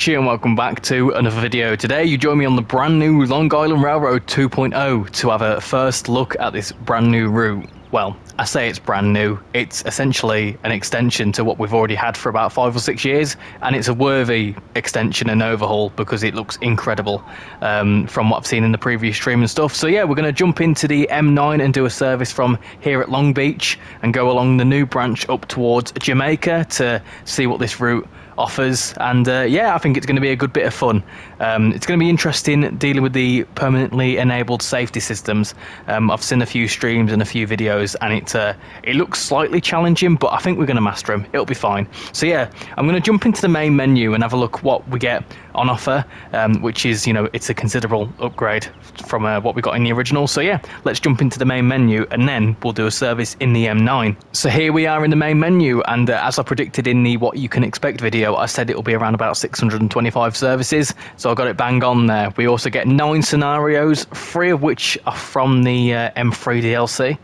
Richie and welcome back to another video. Today you join me on the brand new Long Island Railroad 2.0 to have a first look at this brand new route. Well, I say it's brand new. It's essentially an extension to what we've already had for about five or six years, and it's a worthy extension and overhaul because it looks incredible um, from what I've seen in the previous stream and stuff. So yeah, we're going to jump into the M9 and do a service from here at Long Beach and go along the new branch up towards Jamaica to see what this route offers. And uh, yeah, I think it's going to be a good bit of fun. Um, it's going to be interesting dealing with the permanently enabled safety systems. Um, I've seen a few streams and a few videos, and it uh, it looks slightly challenging, but I think we're going to master them. It'll be fine. So yeah, I'm going to jump into the main menu and have a look what we get on offer, um, which is you know it's a considerable upgrade from uh, what we got in the original. So yeah, let's jump into the main menu and then we'll do a service in the M9. So here we are in the main menu, and uh, as I predicted in the what you can expect video, I said it will be around about 625 services. So I got it bang on there. We also get nine scenarios, three of which are from the uh, M3 DLC.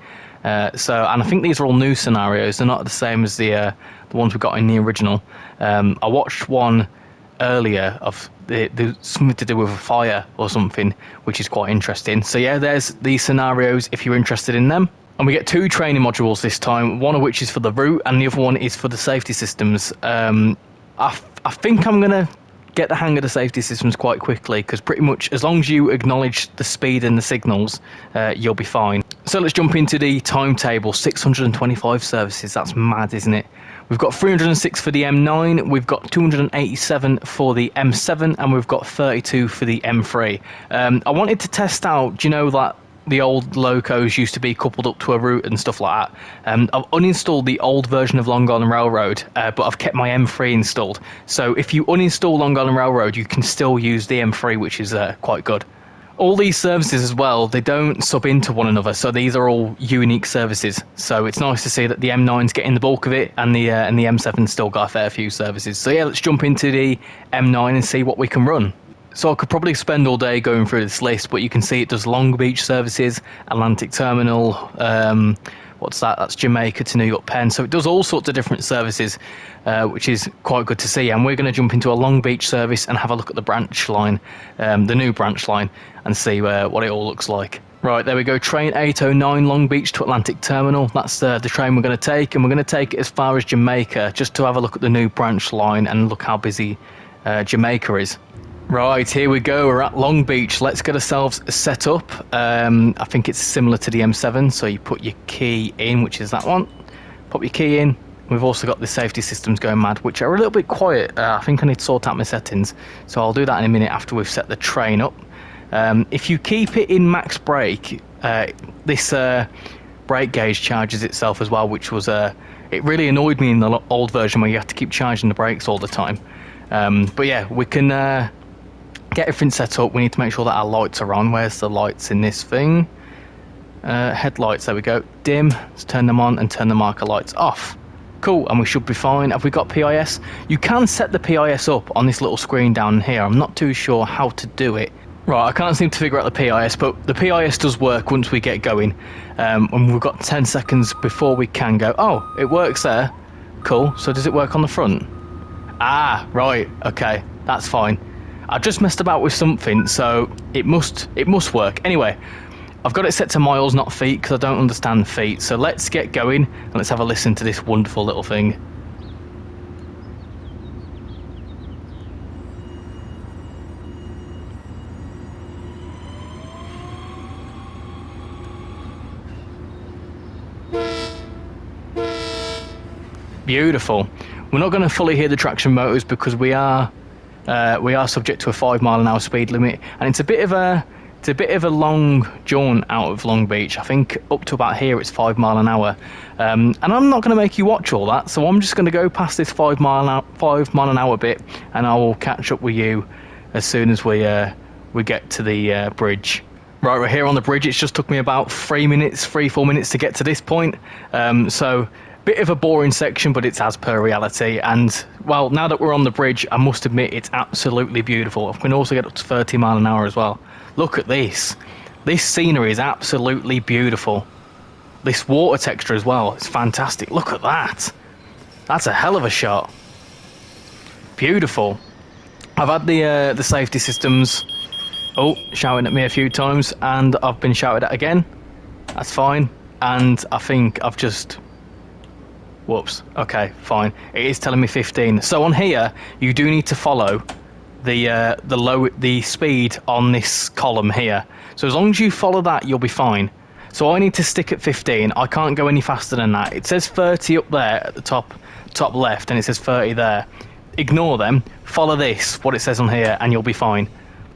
Uh, so, and I think these are all new scenarios. They're not the same as the uh, the ones we got in the original. Um, I watched one earlier of the, the, something to do with a fire or something, which is quite interesting. So yeah, there's these scenarios if you're interested in them. And we get two training modules this time, one of which is for the route and the other one is for the safety systems. Um, I, I think I'm going to get the hang of the safety systems quite quickly because pretty much as long as you acknowledge the speed and the signals, uh, you'll be fine. So let's jump into the timetable 625 services. That's mad, isn't it? We've got 306 for the M9, we've got 287 for the M7, and we've got 32 for the M3. Um, I wanted to test out, do you know that the old locos used to be coupled up to a route and stuff like that. Um, I've uninstalled the old version of Long Island Railroad, uh, but I've kept my M3 installed. So if you uninstall Long Island Railroad, you can still use the M3, which is uh, quite good. All these services as well, they don't sub into one another, so these are all unique services. So it's nice to see that the M9's getting the bulk of it, and the uh, and the M7's still got a fair few services. So yeah, let's jump into the M9 and see what we can run. So I could probably spend all day going through this list, but you can see it does Long Beach services, Atlantic Terminal, um, what's that? That's Jamaica to New York Penn. So it does all sorts of different services, uh, which is quite good to see. And we're going to jump into a Long Beach service and have a look at the branch line, um, the new branch line, and see uh, what it all looks like. Right, there we go. Train 809 Long Beach to Atlantic Terminal. That's uh, the train we're going to take, and we're going to take it as far as Jamaica just to have a look at the new branch line and look how busy uh, Jamaica is. Right, here we go. We're at Long Beach. Let's get ourselves set up. Um, I think it's similar to the M7. So you put your key in, which is that one. Pop your key in. We've also got the safety systems going mad, which are a little bit quiet. Uh, I think I need to sort out my settings. So I'll do that in a minute after we've set the train up. Um, if you keep it in max brake, uh, this uh, brake gauge charges itself as well, which was uh, it really annoyed me in the old version where you have to keep charging the brakes all the time. Um, but yeah, we can uh, get everything set up, we need to make sure that our lights are on. Where's the lights in this thing? Uh, headlights, there we go. Dim, let's turn them on and turn the marker lights off. Cool, and we should be fine. Have we got PIS? You can set the PIS up on this little screen down here. I'm not too sure how to do it. Right, I can't seem to figure out the PIS, but the PIS does work once we get going. Um, and we've got 10 seconds before we can go. Oh, it works there. Cool. So does it work on the front? Ah, right. Okay, that's fine. I just messed about with something, so it must it must work. Anyway, I've got it set to miles, not feet, because I don't understand feet. So let's get going and let's have a listen to this wonderful little thing. Beautiful. We're not going to fully hear the traction motors because we are uh, we are subject to a five mile an hour speed limit, and it's a bit of a it's a bit of a long jaunt out of Long Beach. I think up to about here it's five mile an hour, um, and I'm not going to make you watch all that. So I'm just going to go past this five mile an hour, five mile an hour bit, and I will catch up with you as soon as we uh, we get to the uh, bridge. Right, we're here on the bridge. It's just took me about three minutes, three four minutes to get to this point. Um, so Bit of a boring section, but it's as per reality. And well, now that we're on the bridge, I must admit it's absolutely beautiful. We can also get up to 30 mile an hour as well. Look at this. This scenery is absolutely beautiful. This water texture as well, it's fantastic. Look at that. That's a hell of a shot. Beautiful. I've had the uh, the safety systems oh shouting at me a few times, and I've been shouted at again. That's fine, and I think I've just. Whoops. Okay, fine. It is telling me 15. So on here, you do need to follow the uh, the low the speed on this column here. So as long as you follow that, you'll be fine. So I need to stick at 15. I can't go any faster than that. It says 30 up there at the top top left, and it says 30 there. Ignore them. Follow this, what it says on here, and you'll be fine.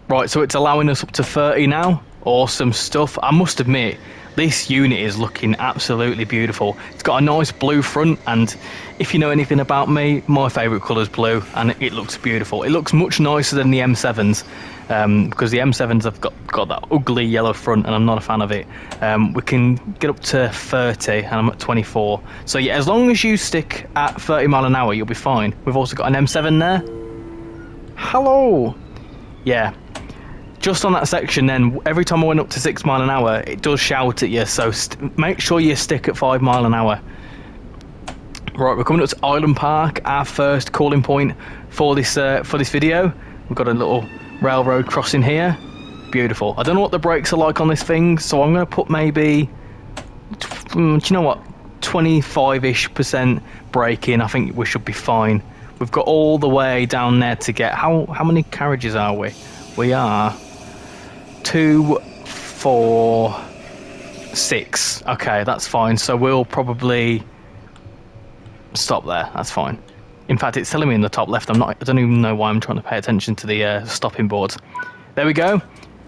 Right, so it's allowing us up to 30 now. Awesome stuff. I must admit, this unit is looking absolutely beautiful. It's got a nice blue front, and if you know anything about me, my favourite colour is blue, and it looks beautiful. It looks much nicer than the M7s, um, because the M7s have got, got that ugly yellow front, and I'm not a fan of it. Um, we can get up to 30, and I'm at 24. So yeah, as long as you stick at 30 mile an hour, you'll be fine. We've also got an M7 there. Hello. Yeah, just on that section, then every time I went up to six mile an hour, it does shout at you. So make sure you stick at five mile an hour. Right, we're coming up to Island Park, our first calling point for this uh, for this video. We've got a little railroad crossing here. Beautiful. I don't know what the brakes are like on this thing, so I'm going to put maybe, do you know what, 25-ish percent braking. I think we should be fine. We've got all the way down there to get. How how many carriages are we? We are two, four, six. Okay, that's fine. So we'll probably stop there. That's fine. In fact, it's telling me in the top left. I'm not. I don't even know why I'm trying to pay attention to the uh, stopping boards. There we go.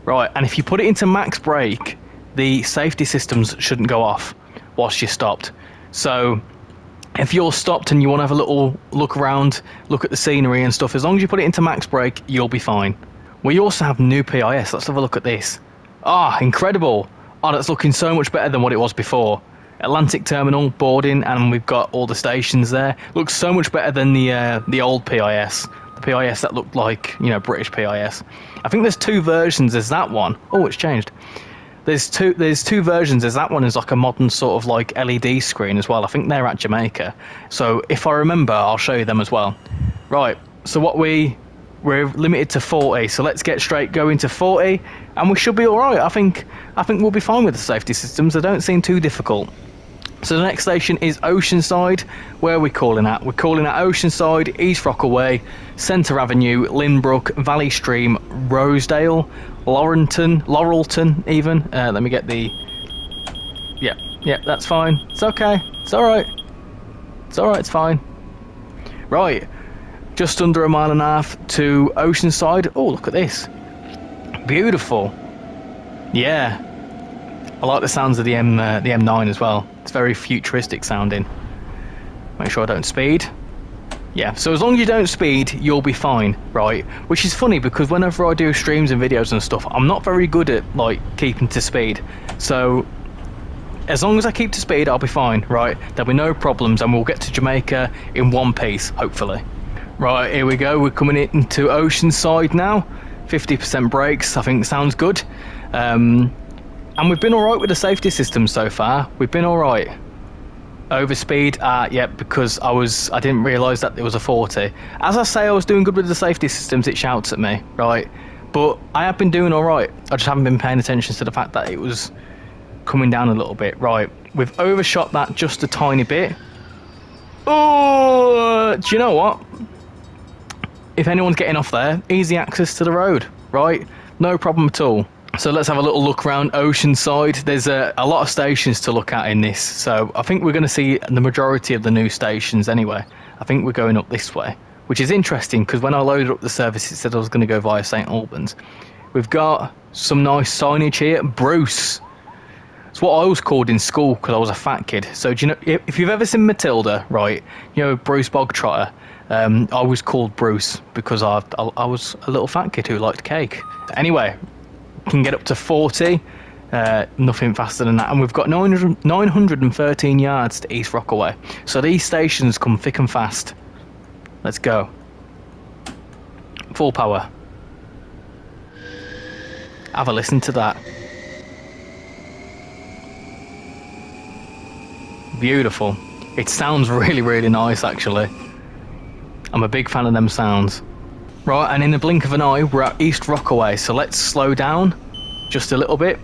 Right, and if you put it into max brake, the safety systems shouldn't go off whilst you're stopped. So if you're stopped and you want to have a little look around, look at the scenery and stuff, as long as you put it into max brake, you'll be fine. We also have new PIS. Let's have a look at this. Ah, oh, incredible. Oh, that's looking so much better than what it was before. Atlantic Terminal, boarding, and we've got all the stations there. Looks so much better than the uh, the old PIS. The PIS that looked like, you know, British PIS. I think there's two versions. There's that one. Oh, it's changed. There's two. There's two versions. There's that one is like a modern sort of like LED screen as well. I think they're at Jamaica. So if I remember, I'll show you them as well. Right. So what we we're limited to 40. So let's get straight going to 40, and we should be all right. I think I think we'll be fine with the safety systems. They don't seem too difficult. So the next station is Oceanside. Where are we calling at? We're calling at Oceanside, East Rockaway, Centre Avenue, Lynbrook, Valley Stream, Rosedale, Laurelton, Laurelton even. Uh, let me get the... Yeah, yeah, that's fine. It's okay. It's alright. It's alright, it's fine. Right, just under a mile and a half to Oceanside. Oh, look at this. Beautiful. Yeah, I like the sounds of the M uh, the M9 as well. It's very futuristic sounding. Make sure I don't speed. Yeah, so as long as you don't speed, you'll be fine, right? Which is funny because whenever I do streams and videos and stuff, I'm not very good at like keeping to speed. So as long as I keep to speed, I'll be fine, right? There'll be no problems and we'll get to Jamaica in one piece, hopefully. Right, here we go. We're coming into Oceanside now. 50% brakes, I think sounds good. Um, and we've been alright with the safety system so far. We've been alright. Overspeed, uh, yeah, because I was I didn't realise that it was a 40. As I say I was doing good with the safety systems, it shouts at me, right? But I have been doing alright. I just haven't been paying attention to the fact that it was coming down a little bit. Right, we've overshot that just a tiny bit. Oh, do you know what? If anyone's getting off there, easy access to the road, right? No problem at all. So let's have a little look around Oceanside. There's a, a lot of stations to look at in this, so I think we're going to see the majority of the new stations anyway. I think we're going up this way, which is interesting because when I loaded up the service, it said I was going to go via St Albans. We've got some nice signage here. Bruce. It's what I was called in school because I was a fat kid. So do you know if you've ever seen Matilda, right? You know Bruce Bogtrotter. Um, I was called Bruce because I, I I was a little fat kid who liked cake. Anyway, can get up to 40. Uh, nothing faster than that. And we've got 900, 913 yards to East Rockaway. So these stations come thick and fast. Let's go. Full power. Have a listen to that. Beautiful. It sounds really, really nice actually. I'm a big fan of them sounds. Right, and in the blink of an eye, we're at East Rockaway, so let's slow down just a little bit.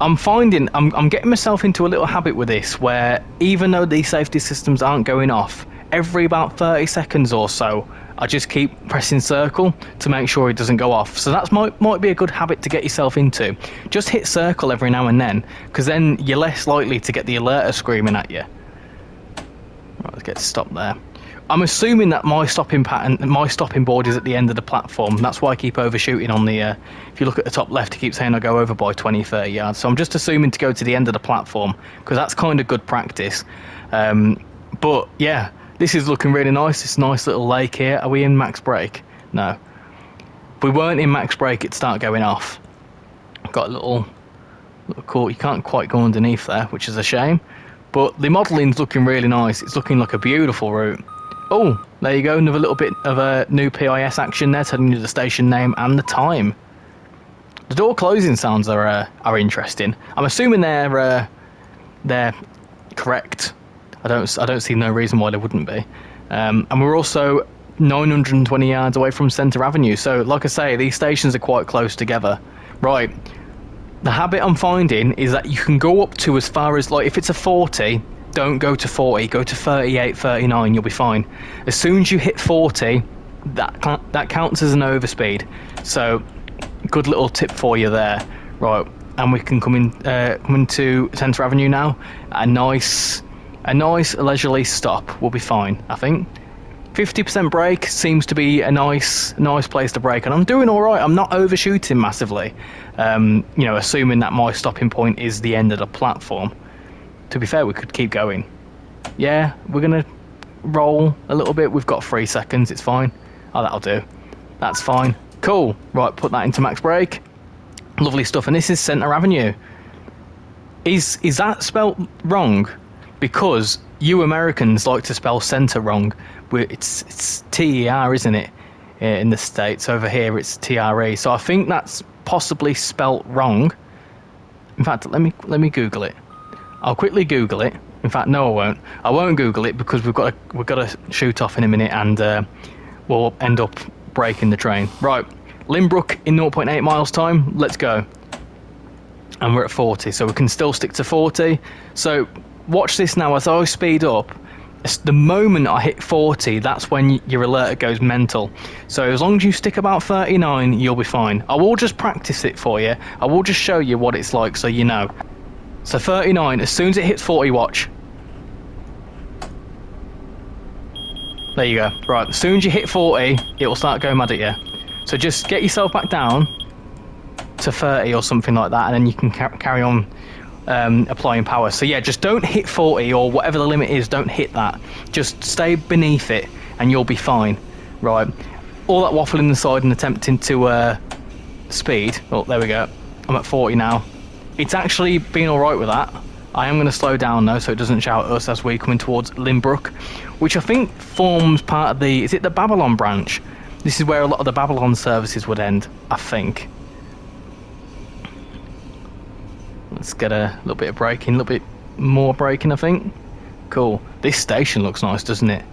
I'm finding I'm, I'm getting myself into a little habit with this where even though these safety systems aren't going off, every about 30 seconds or so, I just keep pressing circle to make sure it doesn't go off. So that might might be a good habit to get yourself into. Just hit circle every now and then, because then you're less likely to get the alerter screaming at you. Right, let's get stopped there. I'm assuming that my stopping pattern, my stopping board is at the end of the platform. That's why I keep overshooting on the. Uh, if you look at the top left, it keeps saying I go over by 20, 30 yards. So I'm just assuming to go to the end of the platform because that's kind of good practice. Um, but yeah, this is looking really nice. This nice little lake here. Are we in max brake? No. If we weren't in max brake, it'd start going off. Got a little, little court. You can't quite go underneath there, which is a shame. But the modelling's looking really nice. It's looking like a beautiful route. Oh, there you go. Another little bit of a new PIS action there, telling you the station name and the time. The door closing sounds are uh, are interesting. I'm assuming they're uh, they're correct. I don't I don't see no reason why they wouldn't be. Um, and we're also 920 yards away from Centre Avenue. So, like I say, these stations are quite close together. Right. The habit I'm finding is that you can go up to as far as like if it's a 40 don't go to 40, go to 38, 39, you'll be fine. As soon as you hit 40, that that counts as an overspeed. So, good little tip for you there. Right, and we can come in uh, come into Centre Avenue now. A nice a nice leisurely stop will be fine, I think. 50% brake seems to be a nice nice place to brake and I'm doing all right I'm not overshooting massively um, you know assuming that my stopping point is the end of the platform to be fair, we could keep going. Yeah, we're going to roll a little bit. We've got three seconds. It's fine. Oh, that'll do. That's fine. Cool. Right, put that into max brake. Lovely stuff. And this is Centre Avenue. Is is that spelt wrong? Because you Americans like to spell centre wrong. It's it's T E R, isn't it? Uh, in the states over here, it's T R E. So I think that's possibly spelt wrong. In fact, let me let me Google it. I'll quickly Google it. In fact, no, I won't. I won't Google it because we've got to, we've got to shoot off in a minute, and uh, we'll end up breaking the train. Right, Lynbrook in 0.8 miles time. Let's go. And we're at 40, so we can still stick to 40. So watch this now as I speed up. The moment I hit 40, that's when your alert goes mental. So as long as you stick about 39, you'll be fine. I will just practice it for you. I will just show you what it's like so you know. So 39, as soon as it hits 40 watch. There you go. Right, as soon as you hit 40, it will start going mad at you. So just get yourself back down to 30 or something like that, and then you can ca carry on um, applying power. So yeah, just don't hit 40 or whatever the limit is, don't hit that. Just stay beneath it, and you'll be fine. Right. All that waffling inside and attempting to uh, speed. Oh, there we go. I'm at 40 now. It's actually been alright with that. I am going to slow down though so it doesn't shout at us as we're coming towards Lynbrook, which I think forms part of the. Is it the Babylon branch? This is where a lot of the Babylon services would end, I think. Let's get a little bit of braking, a little bit more braking, I think. Cool. This station looks nice, doesn't it?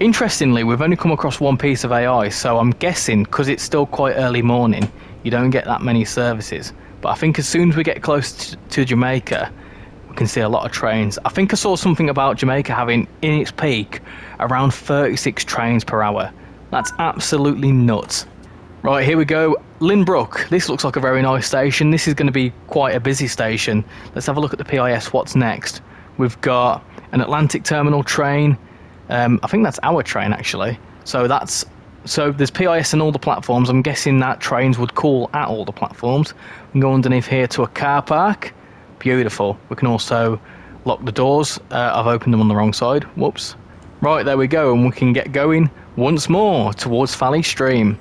Interestingly, we've only come across one piece of AI, so I'm guessing because it's still quite early morning, you don't get that many services. But I think as soon as we get close to Jamaica, we can see a lot of trains. I think I saw something about Jamaica having, in its peak, around 36 trains per hour. That's absolutely nuts. Right, here we go. Lynbrook. This looks like a very nice station. This is going to be quite a busy station. Let's have a look at the PIS. What's next? We've got an Atlantic Terminal train. Um, I think that's our train, actually. So that's so there's PIS in all the platforms. I'm guessing that trains would call at all the platforms. We can go underneath here to a car park. Beautiful. We can also lock the doors. Uh, I've opened them on the wrong side. Whoops. Right, there we go, and we can get going once more towards Valley Stream.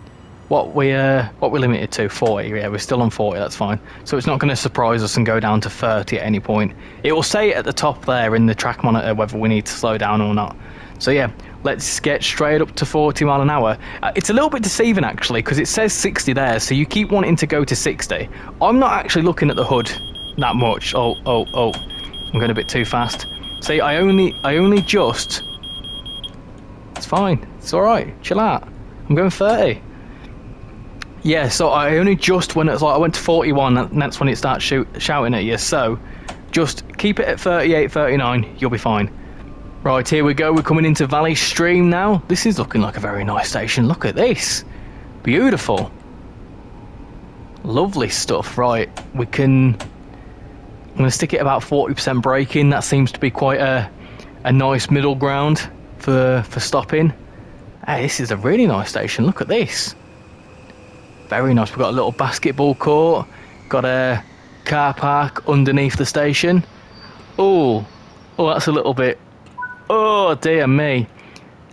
What we uh, what we're limited to 40. Yeah, we're still on 40. That's fine. So it's not going to surprise us and go down to 30 at any point. It will say at the top there in the track monitor whether we need to slow down or not. So yeah, let's get straight up to 40 mile an hour. Uh, it's a little bit deceiving actually because it says 60 there, so you keep wanting to go to 60. I'm not actually looking at the HUD that much. Oh, oh, oh, I'm going a bit too fast. See, I only, I only just. It's fine. It's alright. Chill out. I'm going 30. Yeah, so I only just when it's like I went to 41, and that's when it starts shoot, shouting at you. So just keep it at 38, 39, you'll be fine. Right, here we go. We're coming into Valley Stream now. This is looking like a very nice station. Look at this. Beautiful. Lovely stuff. Right, we can. I'm going to stick it about 40% braking. That seems to be quite a, a nice middle ground for, for stopping. Hey, this is a really nice station. Look at this. Very nice. We've got a little basketball court. Got a car park underneath the station. Oh, oh, that's a little bit. Oh dear me.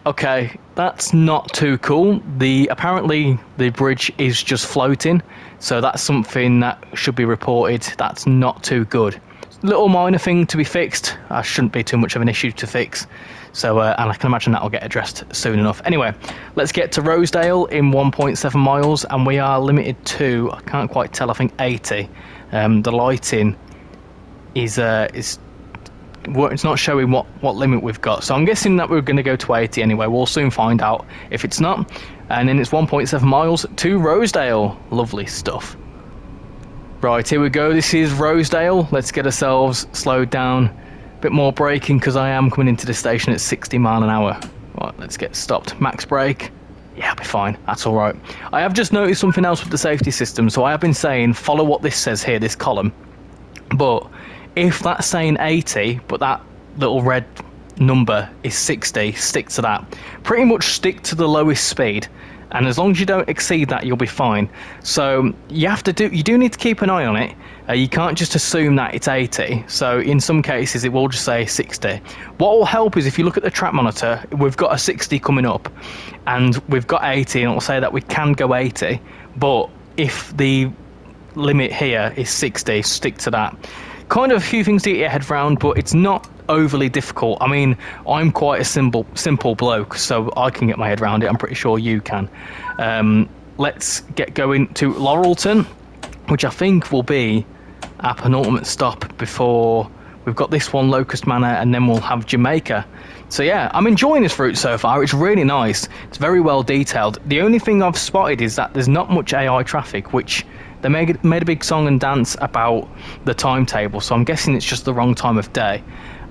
Okay, that's not too cool. The apparently the bridge is just floating, so that's something that should be reported. That's not too good. Little minor thing to be fixed. I shouldn't be too much of an issue to fix. So, uh, and I can imagine that will get addressed soon enough. Anyway, let's get to Rosedale in 1.7 miles, and we are limited to I can't quite tell. I think 80. Um, the lighting is uh, is it's not showing what, what limit we've got. So I'm guessing that we're going to go to 80 anyway. We'll soon find out if it's not. And then it's 1.7 miles to Rosedale. Lovely stuff. Right, here we go. This is Rosedale. Let's get ourselves slowed down. A bit more braking because I am coming into the station at 60 mile an hour. Right, let's get stopped. Max brake. Yeah, I'll be fine. That's all right. I have just noticed something else with the safety system. So I have been saying, follow what this says here, this column. But if that's saying 80, but that little red number is 60, stick to that. Pretty much stick to the lowest speed. And as long as you don't exceed that, you'll be fine. So you have to do. You do need to keep an eye on it. Uh, you can't just assume that it's 80. So in some cases, it will just say 60. What will help is if you look at the track monitor, we've got a 60 coming up, and we've got 80, and it'll say that we can go 80. But if the limit here is 60, stick to that kind of a few things to get your head around, but it's not overly difficult. I mean, I'm quite a simple simple bloke, so I can get my head around it. I'm pretty sure you can. Um, let's get going to Laurelton, which I think will be our penultimate stop before we've got this one, Locust Manor, and then we'll have Jamaica. So yeah, I'm enjoying this route so far. It's really nice. It's very well detailed. The only thing I've spotted is that there's not much AI traffic, which they made, made a big song and dance about the timetable, so I'm guessing it's just the wrong time of day.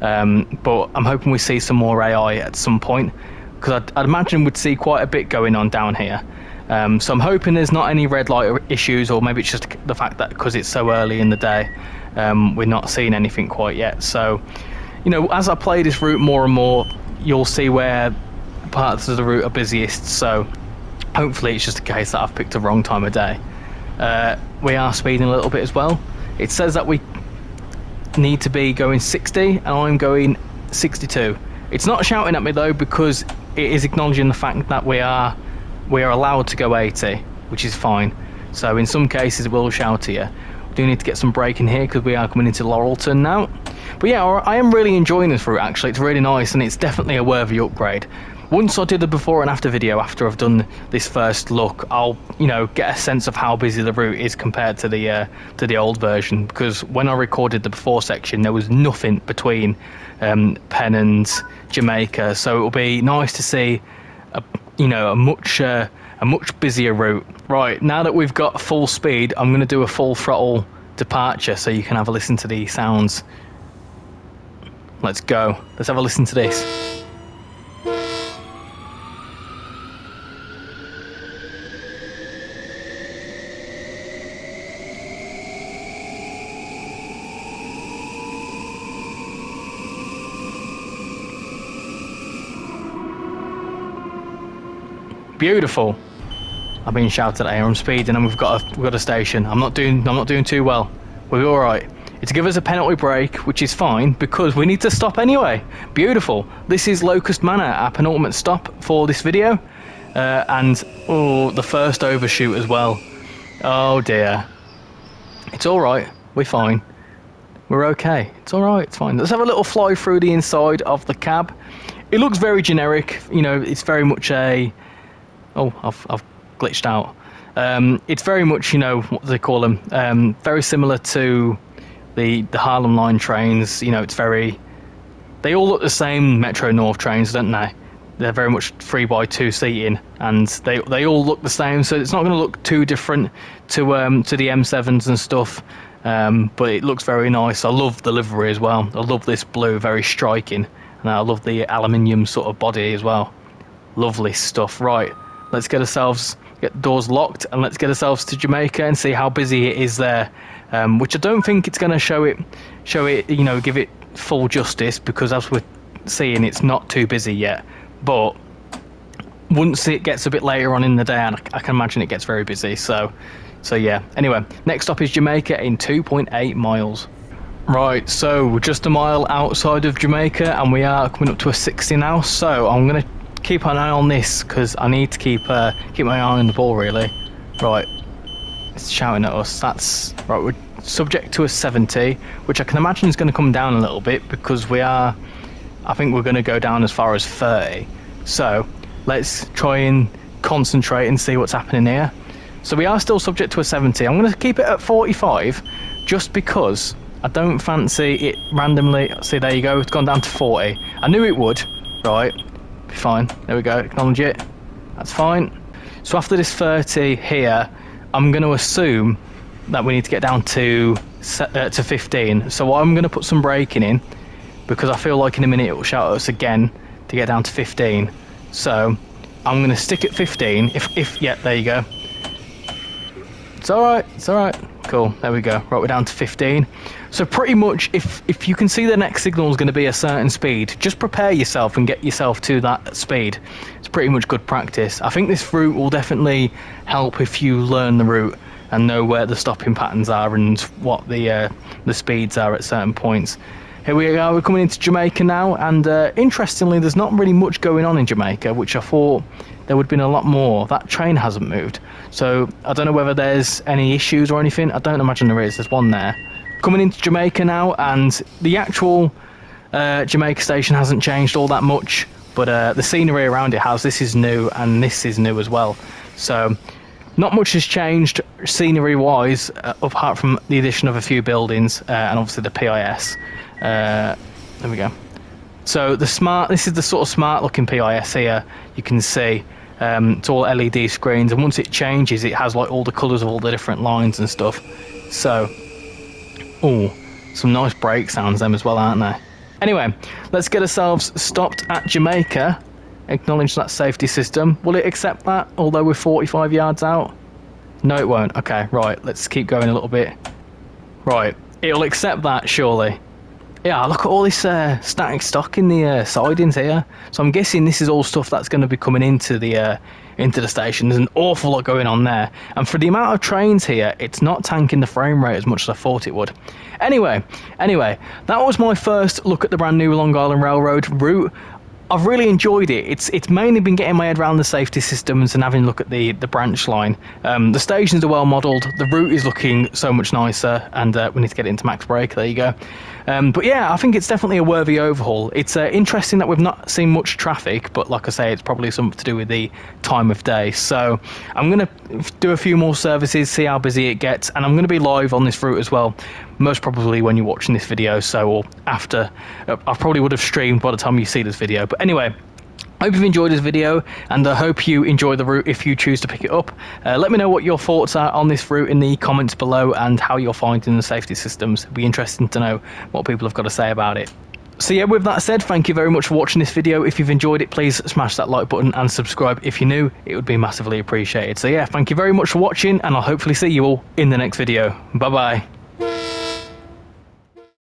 Um, but I'm hoping we see some more AI at some point because I'd, I'd, imagine we'd see quite a bit going on down here. Um, so I'm hoping there's not any red light issues, or maybe it's just the fact that because it's so early in the day, um, we're not seeing anything quite yet. So, you know, as I play this route more and more, you'll see where parts of the route are busiest. So, hopefully, it's just a case that I've picked the wrong time of day. Uh, we are speeding a little bit as well. It says that we need to be going 60 and I'm going 62. It's not shouting at me though because it is acknowledging the fact that we are we are allowed to go 80, which is fine. So in some cases it will shout at you. We do need to get some braking here because we are coming into Laurelton now. But yeah, I am really enjoying this route actually. It's really nice and it's definitely a worthy upgrade once I do the before and after video after I've done this first look, I'll you know get a sense of how busy the route is compared to the uh, to the old version. Because when I recorded the before section, there was nothing between um, Penn and Jamaica, so it will be nice to see a you know a much uh, a much busier route. Right now that we've got full speed, I'm going to do a full throttle departure so you can have a listen to the sounds. Let's go. Let's have a listen to this. Beautiful. I've been shouted at here. I'm speeding, and we've got a we've got a station. I'm not doing I'm not doing too well. We're all right. It's give us a penalty brake, which is fine because we need to stop anyway. Beautiful. This is Locust Manor, our penultimate stop for this video, uh, and oh, the first overshoot as well. Oh dear. It's all right. We're fine. We're okay. It's all right. It's fine. Let's have a little fly through the inside of the cab. It looks very generic. You know, it's very much a Oh, I've, I've glitched out. Um, it's very much, you know, what do they call them? Um, very similar to the the Harlem Line trains. You know, it's very. They all look the same Metro North trains, don't they? they're very much three by two seating, and they they all look the same. So it's not going to look too different to um, to the M7s and stuff. Um, but it looks very nice. I love the livery as well. I love this blue, very striking, and I love the aluminium sort of body as well. Lovely stuff. Right, let's get ourselves get doors locked and let's get ourselves to Jamaica and see how busy it is there. Um, which I don't think it's going to show it, show it, you know, give it full justice because as we're seeing, it's not too busy yet. But once it gets a bit later on in the day, I, I can imagine it gets very busy. So, so yeah. Anyway, next stop is Jamaica in 2.8 miles. Right, so just a mile outside of Jamaica, and we are coming up to a 60 now. So I'm gonna keep an eye on this because I need to keep uh, keep my eye on the ball really. Right, it's shouting at us. That's right. We're subject to a 70, which I can imagine is going to come down a little bit because we are. I think we're going to go down as far as 30. So let's try and concentrate and see what's happening here. So we are still subject to a 70. I'm going to keep it at 45 just because I don't fancy it randomly. See, there you go. It's gone down to 40. I knew it would, right? Be fine. There we go. Acknowledge it. That's fine. So after this 30 here, I'm going to assume that we need to get down to uh, to 15. So I'm going to put some braking in because I feel like in a minute it will shout at us again to get down to 15. So I'm going to stick at 15. If if yeah, there you go. It's all right. It's all right. Cool. There we go. Right, we're down to 15. So pretty much, if if you can see the next signal is going to be a certain speed, just prepare yourself and get yourself to that speed. It's pretty much good practice. I think this route will definitely help if you learn the route and know where the stopping patterns are and what the uh, the speeds are at certain points. Here we are. We're coming into Jamaica now, and uh, interestingly, there's not really much going on in Jamaica, which I thought there would have been a lot more. That train hasn't moved. So I don't know whether there's any issues or anything. I don't imagine there is. There's one there. Coming into Jamaica now, and the actual uh, Jamaica station hasn't changed all that much, but uh, the scenery around it has. This is new, and this is new as well. So not much has changed scenery wise, uh, apart from the addition of a few buildings uh, and obviously the PIS. Uh, there we go. So the smart, this is the sort of smart looking PIS here. You can see um, it's all LED screens, and once it changes, it has like all the colours of all the different lines and stuff. So, oh, some nice brake sounds them as well, aren't they? Anyway, let's get ourselves stopped at Jamaica. Acknowledge that safety system. Will it accept that, although we're 45 yards out? No, it won't. Okay, right, let's keep going a little bit. Right, it'll accept that, surely. Yeah, look at all this uh, static stock in the uh, sidings here. So I'm guessing this is all stuff that's going to be coming into the uh, into the station. There's an awful lot going on there, and for the amount of trains here, it's not tanking the frame rate as much as I thought it would. Anyway, anyway, that was my first look at the brand new Long Island Railroad route. I've really enjoyed it. It's it's mainly been getting my head around the safety systems and having a look at the the branch line. Um, the stations are well modelled. The route is looking so much nicer, and uh, we need to get it into max brake. There you go. Um, but yeah, I think it's definitely a worthy overhaul. It's uh, interesting that we've not seen much traffic, but like I say, it's probably something to do with the time of day. So I'm going to do a few more services, see how busy it gets, and I'm going to be live on this route as well. Most probably when you're watching this video, so or after. Uh, I probably would have streamed by the time you see this video. But anyway, I hope you've enjoyed this video and I hope you enjoy the route if you choose to pick it up. Uh, let me know what your thoughts are on this route in the comments below and how you're finding the safety systems. It'd be interesting to know what people have got to say about it. So yeah, with that said, thank you very much for watching this video. If you've enjoyed it, please smash that like button and subscribe if you're new. It would be massively appreciated. So yeah, thank you very much for watching and I'll hopefully see you all in the next video. Bye bye.